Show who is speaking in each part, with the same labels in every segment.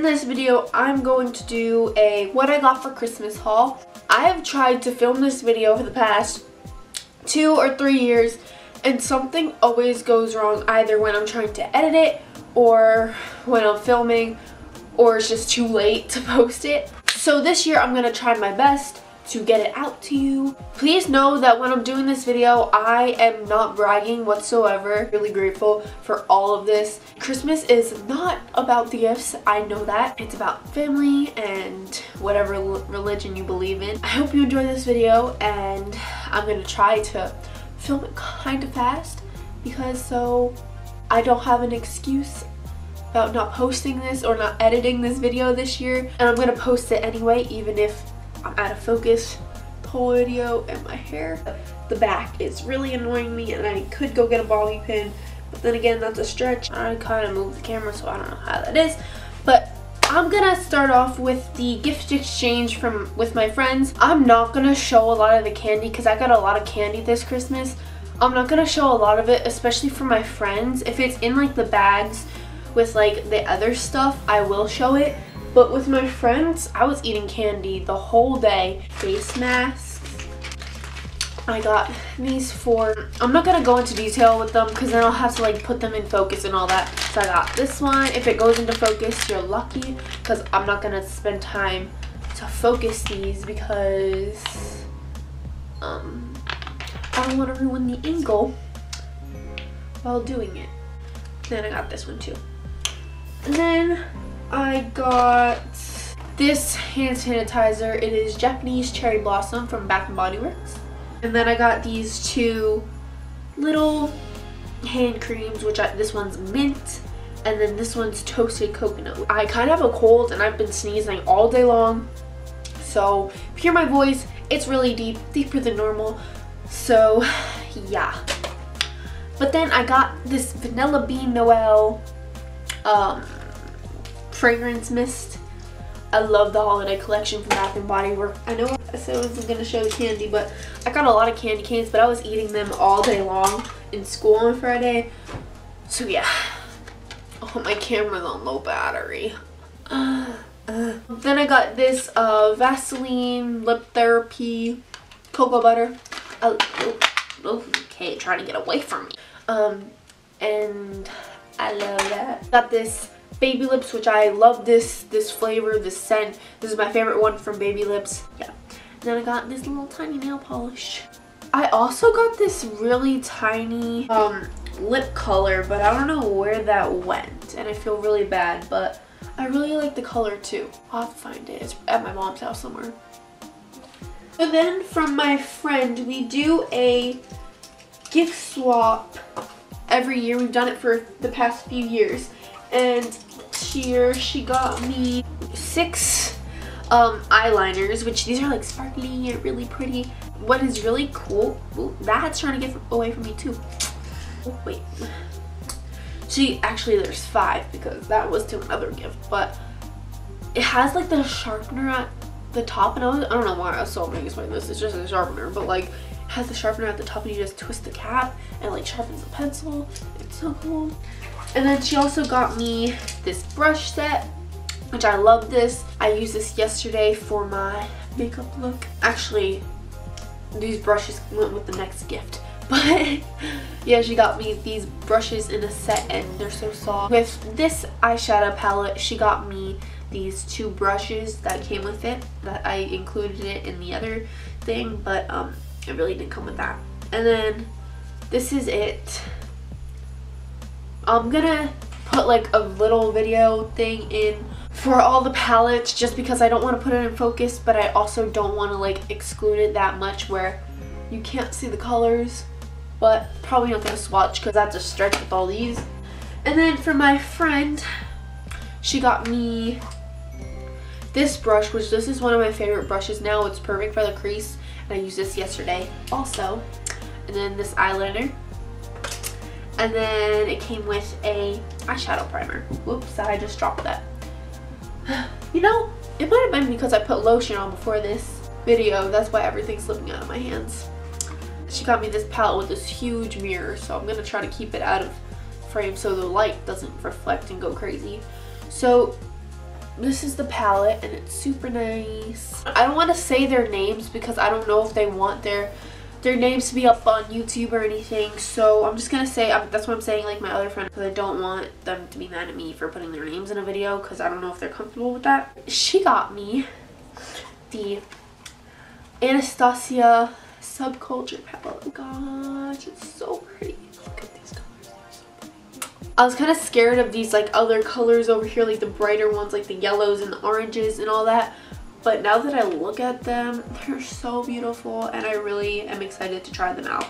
Speaker 1: In this video, I'm going to do a what I got for Christmas haul. I have tried to film this video for the past two or three years and something always goes wrong either when I'm trying to edit it or when I'm filming or it's just too late to post it. So this year I'm going to try my best to get it out to you. Please know that when I'm doing this video, I am not bragging whatsoever. Really grateful for all of this. Christmas is not about the gifts, I know that. It's about family and whatever religion you believe in. I hope you enjoy this video and I'm gonna try to film it kind of fast because so I don't have an excuse about not posting this or not editing this video this year and I'm gonna post it anyway even if I'm out of focus the whole video and my hair. The back is really annoying me and I could go get a bobby pin but then again that's a stretch. I kind of moved the camera so I don't know how that is but I'm gonna start off with the gift exchange from with my friends. I'm not gonna show a lot of the candy because I got a lot of candy this Christmas. I'm not gonna show a lot of it, especially for my friends. If it's in like the bags with like the other stuff, I will show it. But with my friends, I was eating candy the whole day. Face masks. I got these four. I'm not gonna go into detail with them because then I'll have to like put them in focus and all that. So I got this one. If it goes into focus, you're lucky because I'm not gonna spend time to focus these because um, I don't want to ruin the angle while doing it. Then I got this one too. And then I got this hand sanitizer. It is Japanese Cherry Blossom from Bath & Body Works. And then I got these two little hand creams, which I, this one's mint, and then this one's toasted coconut. I kind of have a cold and I've been sneezing all day long. So if you hear my voice, it's really deep, deeper than normal. So yeah. But then I got this Vanilla Bean Noel um, fragrance mist. I love the holiday collection from Bath & Body Works. I know I said I was going to show the candy, but I got a lot of candy canes, but I was eating them all day long in school on Friday. So yeah. Oh, my camera's on low battery. Then I got this uh, Vaseline Lip Therapy Cocoa Butter. Oh, okay, trying to get away from me. Um, and I love that. Got this Baby Lips, which I love this this flavor, this scent. This is my favorite one from Baby Lips. Yeah. And then I got this little tiny nail polish. I also got this really tiny um, lip color, but I don't know where that went. And I feel really bad, but I really like the color too. I'll find it. It's at my mom's house somewhere. So then from my friend, we do a gift swap every year. We've done it for the past few years. And here she got me six um, eyeliners, which these are like sparkly and really pretty. What is really cool, ooh, that's trying to get away from me too. Oh, wait. She, actually there's five because that was to another gift, but it has like the sharpener at the top and I, was, I don't know why I was so by this, it's just a sharpener, but like has the sharpener at the top and you just twist the cap and like sharpens the pencil. It's so cool. And then she also got me this brush set, which I love this. I used this yesterday for my makeup look. Actually, these brushes went with the next gift. But yeah, she got me these brushes in a set and they're so soft. With this eyeshadow palette, she got me these two brushes that came with it that I included it in the other thing, but um, it really didn't come with that. And then this is it. I'm gonna put like a little video thing in for all the palettes just because I don't want to put it in focus but I also don't want to like exclude it that much where you can't see the colors but probably not going to swatch because that's a stretch with all these. And then for my friend, she got me this brush, which this is one of my favorite brushes now. It's perfect for the crease I used this yesterday also. And then this eyeliner. And then it came with a eyeshadow primer. Whoops, I just dropped that. You know, it might have been because I put lotion on before this video. That's why everything's slipping out of my hands. She got me this palette with this huge mirror, so I'm going to try to keep it out of frame so the light doesn't reflect and go crazy. So this is the palette and it's super nice. I don't want to say their names because I don't know if they want their their names to be up on YouTube or anything. So I'm just going to say, um, that's what I'm saying like my other friend because I don't want them to be mad at me for putting their names in a video because I don't know if they're comfortable with that. She got me the Anastasia Subculture palette. Gosh, it's so pretty. Look at these colors. I was kind of scared of these like other colors over here, like the brighter ones, like the yellows and the oranges and all that. But now that I look at them, they're so beautiful and I really am excited to try them out.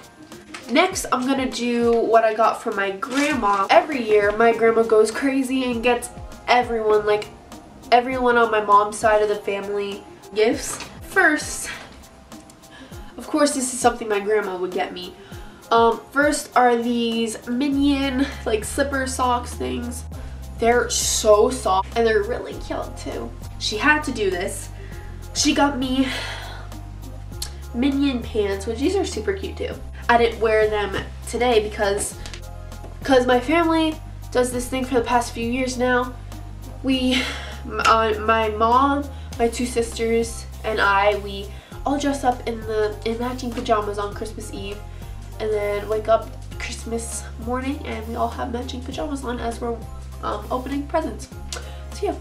Speaker 1: Next, I'm gonna do what I got from my grandma. Every year, my grandma goes crazy and gets everyone, like everyone on my mom's side of the family gifts. First, of course, this is something my grandma would get me. Um, first are these Minion, like slipper socks things. They're so soft and they're really cute too. She had to do this she got me Minion pants, which these are super cute too. I didn't wear them today because because my family does this thing for the past few years now. We, uh, my mom, my two sisters, and I, we all dress up in the in matching pajamas on Christmas Eve and then wake up Christmas morning and we all have matching pajamas on as we're um, opening presents. So yeah.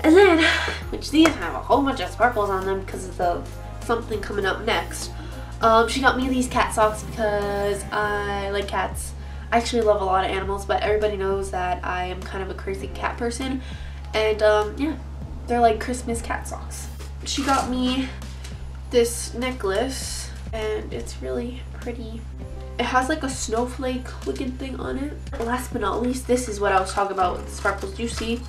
Speaker 1: And then, which these have a whole bunch of sparkles on them because of something coming up next. Um, she got me these cat socks because I like cats. I actually love a lot of animals, but everybody knows that I am kind of a crazy cat person. And um, yeah, they're like Christmas cat socks. She got me this necklace and it's really pretty. It has like a snowflake looking thing on it. Last but not least, this is what I was talking about with the sparkles. Do you see?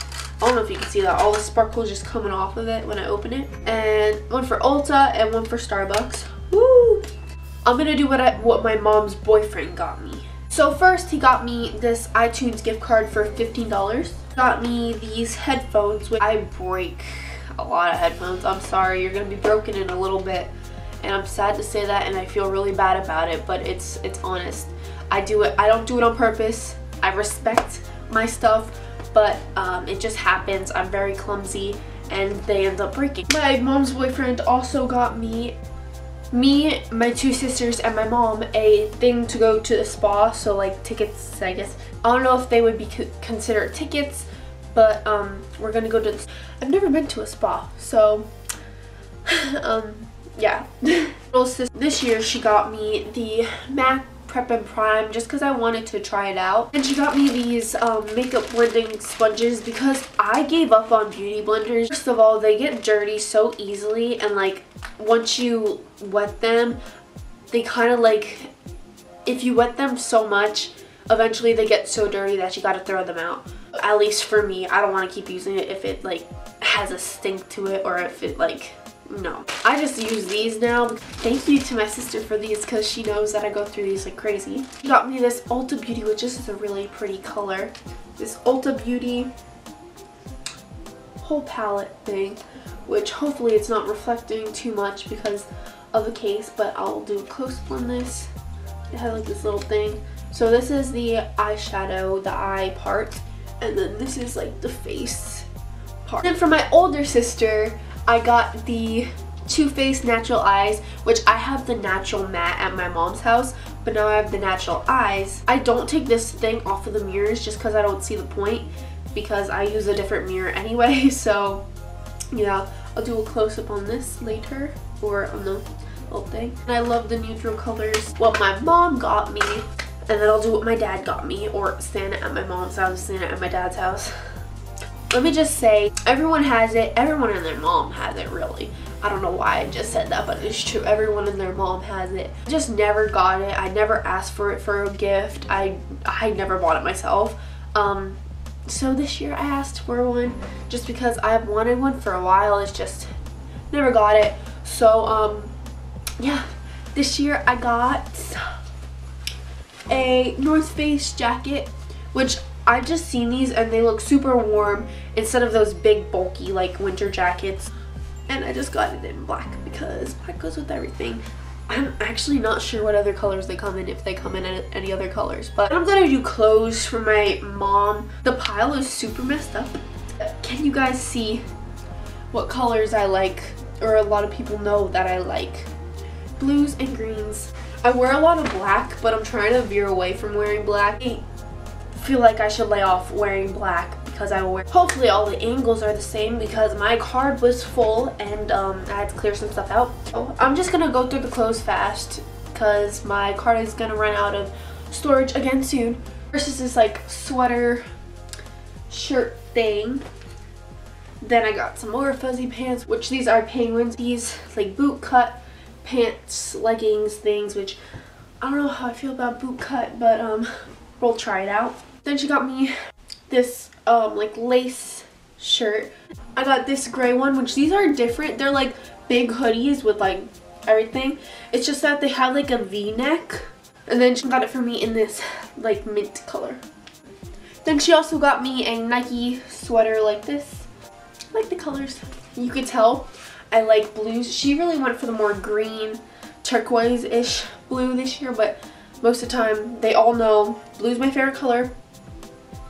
Speaker 1: I don't know if you can see that. All the sparkles just coming off of it when I open it. And one for Ulta and one for Starbucks. Woo! I'm gonna do what, I, what my mom's boyfriend got me. So first he got me this iTunes gift card for $15. Got me these headphones, which I break a lot of headphones. I'm sorry, you're gonna be broken in a little bit. And I'm sad to say that and I feel really bad about it, but it's it's honest. I do it, I don't do it on purpose. I respect my stuff but um, it just happens. I'm very clumsy and they end up breaking. My mom's boyfriend also got me, me, my two sisters, and my mom a thing to go to the spa, so like tickets, I guess. I don't know if they would be considered tickets, but um, we're gonna go to, the, I've never been to a spa, so um, yeah. this year she got me the MAC Prep and Prime just because I wanted to try it out. And she got me these um, makeup blending sponges because I gave up on beauty blenders. First of all, they get dirty so easily and like once you wet them, they kind of like, if you wet them so much, eventually they get so dirty that you gotta throw them out. At least for me, I don't want to keep using it if it like has a stink to it or if it like no. I just use these now. Thank you to my sister for these because she knows that I go through these like crazy. She got me this Ulta Beauty, which is a really pretty color. This Ulta Beauty whole palette thing, which hopefully it's not reflecting too much because of the case, but I'll do a close-up on this. It has like this little thing. So this is the eyeshadow, the eye part, and then this is like the face part. And for my older sister, I got the Too Faced Natural Eyes, which I have the natural matte at my mom's house, but now I have the natural eyes. I don't take this thing off of the mirrors just because I don't see the point because I use a different mirror anyway, so yeah, I'll do a close-up on this later or on the little thing. And I love the neutral colors. What my mom got me, and then I'll do what my dad got me or Santa at my mom's house, Santa at my dad's house let me just say, everyone has it. Everyone and their mom has it, really. I don't know why I just said that, but it's true. Everyone and their mom has it. I just never got it. I never asked for it for a gift. I, I never bought it myself. Um, so this year I asked for one just because I've wanted one for a while. It's just never got it. So, um, yeah, this year I got a North Face jacket, which I've just seen these and they look super warm instead of those big bulky like winter jackets. And I just got it in black because black goes with everything. I'm actually not sure what other colors they come in, if they come in any other colors. But I'm gonna do clothes for my mom. The pile is super messed up. can you guys see what colors I like or a lot of people know that I like? Blues and greens. I wear a lot of black, but I'm trying to veer away from wearing black. Feel like I should lay off wearing black because I will wear. Hopefully all the angles are the same because my card was full and um, I had to clear some stuff out. So I'm just to go through the clothes fast because my card is to run out of storage again soon. Is this like sweater shirt thing. Then I got some more fuzzy pants, which these are penguins. These like boot cut pants, leggings, things, which I don't know how I feel about boot cut, but um, we'll try it out. Then she got me this um, like lace shirt. I got this gray one, which these are different. They're like big hoodies with like everything. It's just that they have like a v-neck. And then she got it for me in this like mint color. Then she also got me a Nike sweater like this. I like the colors. You could tell I like blues. She really went for the more green, turquoise-ish blue this year, but most of the time they all know blue's my favorite color.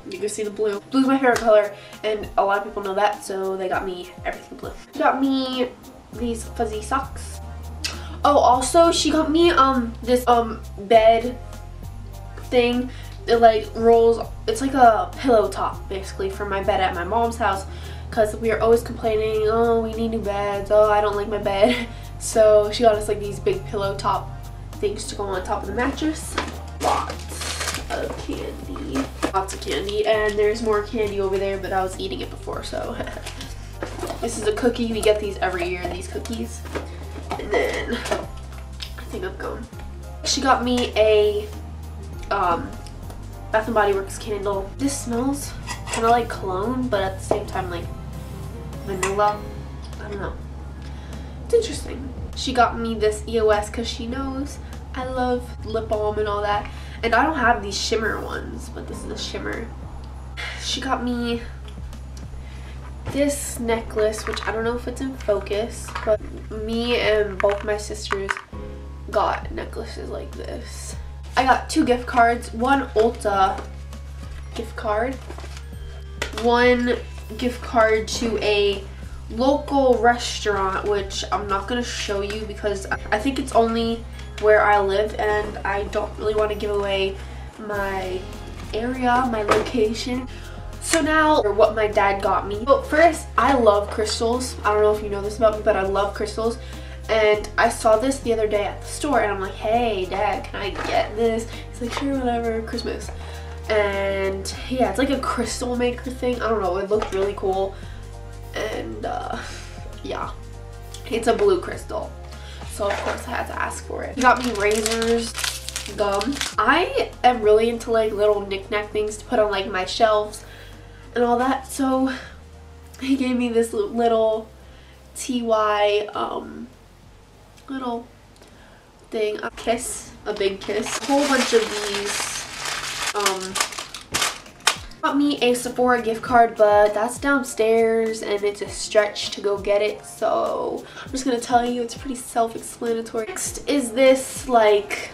Speaker 1: You can see the blue. Blue's my favorite color, and a lot of people know that, so they got me everything blue. She got me these fuzzy socks. Oh, also, she got me um this um bed thing. It like rolls, it's like a pillow top, basically, for my bed at my mom's house because we are always complaining, oh, we need new beds, oh, I don't like my bed. So she got us like these big pillow top things to go on top of the mattress. Lots of candy. Lots of candy. And there's more candy over there, but I was eating it before, so. this is a cookie. We get these every year, these cookies. And then, I think I'm going. She got me a um, Bath & Body Works candle. This smells kind of like cologne, but at the same time like vanilla. I don't know. It's interesting. She got me this EOS because she knows I love lip balm and all that. And I don't have these shimmer ones, but this is a shimmer. She got me this necklace, which I don't know if it's in focus, but me and both my sisters got necklaces like this. I got two gift cards, one Ulta gift card, one gift card to a local restaurant, which I'm not going to show you because I think it's only where I live and I don't really want to give away my area, my location. So now, what my dad got me. But first, I love crystals. I don't know if you know this about me, but I love crystals. And I saw this the other day at the store and I'm like, hey, dad, can I get this? He's like, sure, whatever, Christmas. And yeah, it's like a crystal maker thing. I don't know, it looked really cool and uh, yeah, it's a blue crystal. So of course I had to ask for it. He got me razors, gum. I am really into like little knickknack things to put on like my shelves and all that. So he gave me this little TY um, little thing, a kiss, a big kiss. A whole bunch of these um, Got me a Sephora gift card, but that's downstairs and it's a stretch to go get it. So I'm just going to tell you it's pretty self-explanatory. Next is this like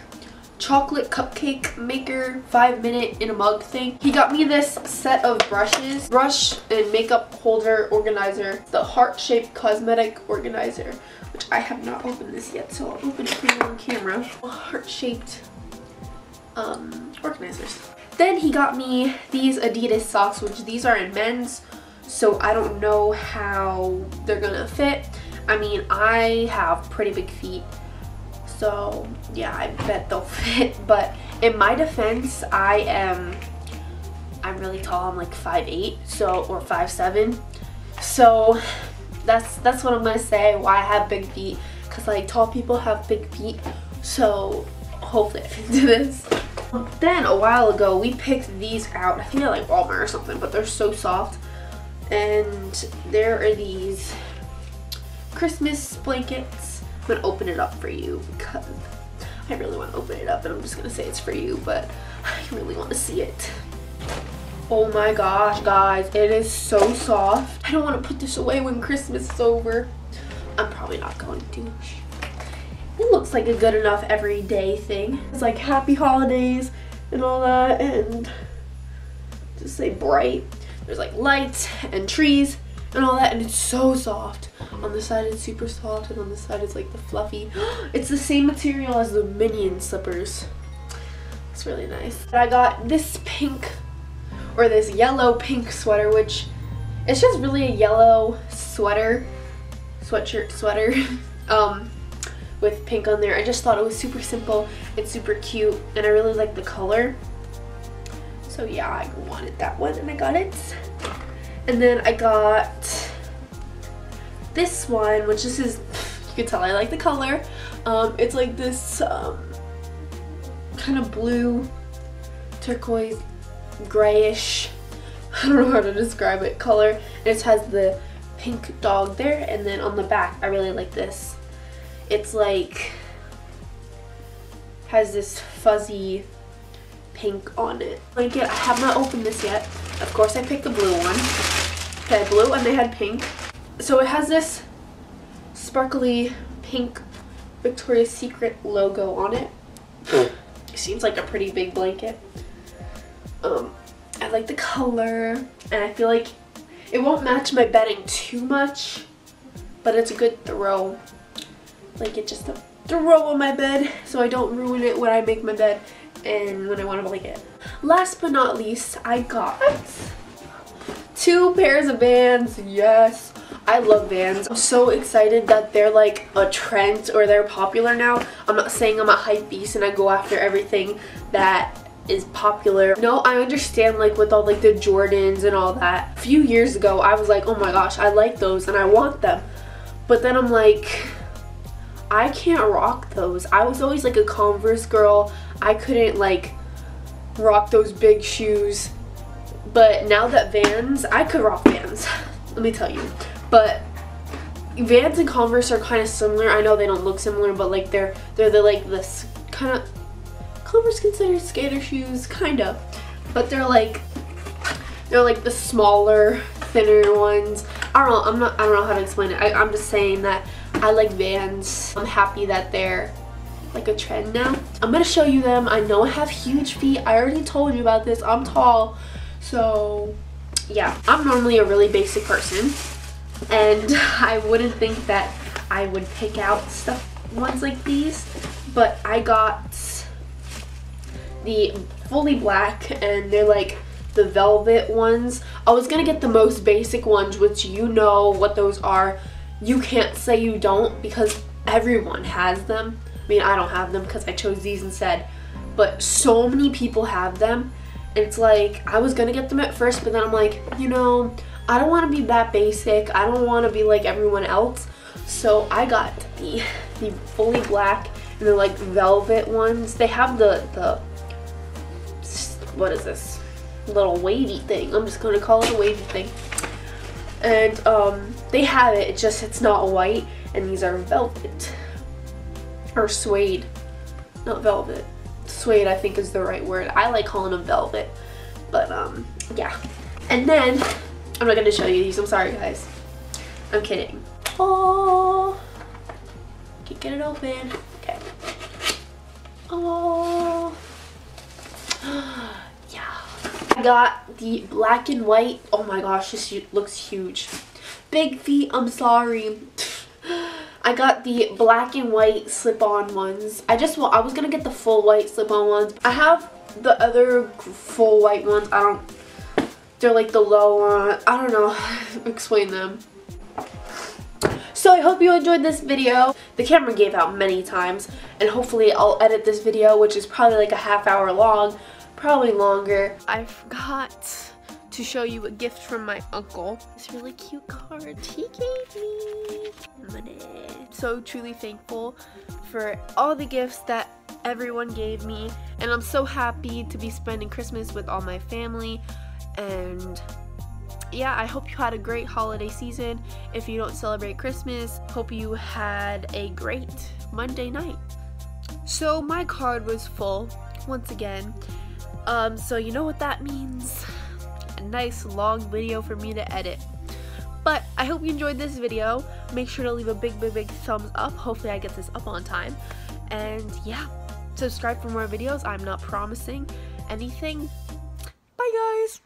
Speaker 1: chocolate cupcake maker five minute in a mug thing. He got me this set of brushes, brush and makeup holder organizer, the heart-shaped cosmetic organizer, which I have not opened this yet, so I'll open it for you on camera. Heart-shaped um, organizers. Then he got me these Adidas socks, which these are in men's, so I don't know how they're gonna fit. I mean, I have pretty big feet, so yeah, I bet they'll fit. But in my defense, I am, I'm really tall. I'm like 5'8", so or 5'7", so that's that's what I'm gonna say. Why I have big feet, cause like tall people have big feet. So hopefully I can do this. Then a while ago, we picked these out. I think they're like Walmart or something, but they're so soft. And there are these Christmas blankets. I'm gonna open it up for you because I really want to open it up and I'm just gonna say it's for you, but I really want to see it. Oh my gosh, guys, it is so soft. I don't want to put this away when Christmas is over. I'm probably not going to. It looks like a good enough everyday thing. It's like happy holidays and all that and just say bright. there's like lights and trees and all that and it's so soft. On the side it's super soft and on the side it's like the fluffy. It's the same material as the Minion slippers. It's really nice. I got this pink or this yellow pink sweater which it's just really a yellow sweater, sweatshirt sweater. um, with pink on there. I just thought it was super simple and super cute and I really like the color. So yeah, I wanted that one and I got it. And then I got this one, which this is, you can tell I like the color. Um, it's like this um, kind of blue, turquoise, grayish, I don't know how to describe it, color. And it has the pink dog there and then on the back I really like this it's like has this fuzzy pink on it. Blanket, I have not opened this yet. Of course I picked the blue one. They had blue and they had pink. So it has this sparkly pink Victoria's Secret logo on it. it seems like a pretty big blanket. Um, I like the color and I feel like it won't match my bedding too much, but it's a good throw like it just to throw on my bed so I don't ruin it when I make my bed and when I want to blanket. Last but not least, I got two pairs of Vans. Yes, I love Vans. I'm so excited that they're like a trend or they're popular now. I'm not saying I'm a hype beast and I go after everything that is popular. No, I understand like with all like the Jordans and all that. A few years ago, I was like, oh my gosh, I like those and I want them. But then I'm like, I can't rock those. I was always like a Converse girl. I couldn't like rock those big shoes. But now that Vans, I could rock Vans. Let me tell you. But Vans and Converse are kind of similar. I know they don't look similar, but like they're they're the like this kind of Converse considered skater shoes, kind of. But they're like they're like the smaller, thinner ones. I don't know. I'm not. I don't know how to explain it. I, I'm just saying that I like Vans. I'm happy that they're like a trend now. I'm gonna show you them. I know I have huge feet. I already told you about this. I'm tall. So yeah, I'm normally a really basic person and I wouldn't think that I would pick out stuff ones like these, but I got the fully black and they're like the velvet ones. I was gonna get the most basic ones, which you know what those are you can't say you don't because everyone has them. I mean, I don't have them because I chose these instead, but so many people have them. And it's like, I was gonna get them at first, but then I'm like, you know, I don't wanna be that basic. I don't wanna be like everyone else. So I got the, the fully black and they're like velvet ones. They have the, the, what is this? Little wavy thing. I'm just gonna call it a wavy thing and um, they have it, it's just it's not white, and these are velvet, or suede, not velvet. Suede I think is the right word. I like calling them velvet, but um, yeah. And then, I'm not gonna show you these, I'm sorry guys. I'm kidding. Oh, can't get it open. Okay. Oh. I got the black and white. Oh my gosh, this looks huge. Big feet, I'm sorry. I got the black and white slip-on ones. I just I was gonna get the full white slip-on ones. I have the other full white ones. I don't, they're like the low one. I don't know, explain them. So I hope you enjoyed this video. The camera gave out many times and hopefully I'll edit this video which is probably like a half hour long probably longer. I forgot to show you a gift from my uncle. This really cute card he gave me. So truly thankful for all the gifts that everyone gave me and I'm so happy to be spending Christmas with all my family and yeah, I hope you had a great holiday season. If you don't celebrate Christmas, hope you had a great Monday night. So my card was full once again um, so you know what that means? A nice long video for me to edit. But I hope you enjoyed this video. Make sure to leave a big, big, big thumbs up. Hopefully I get this up on time. And yeah, subscribe for more videos. I'm not promising anything. Bye guys!